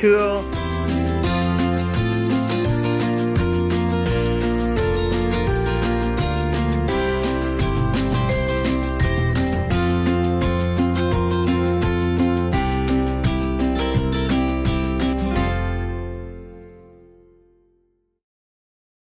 cool.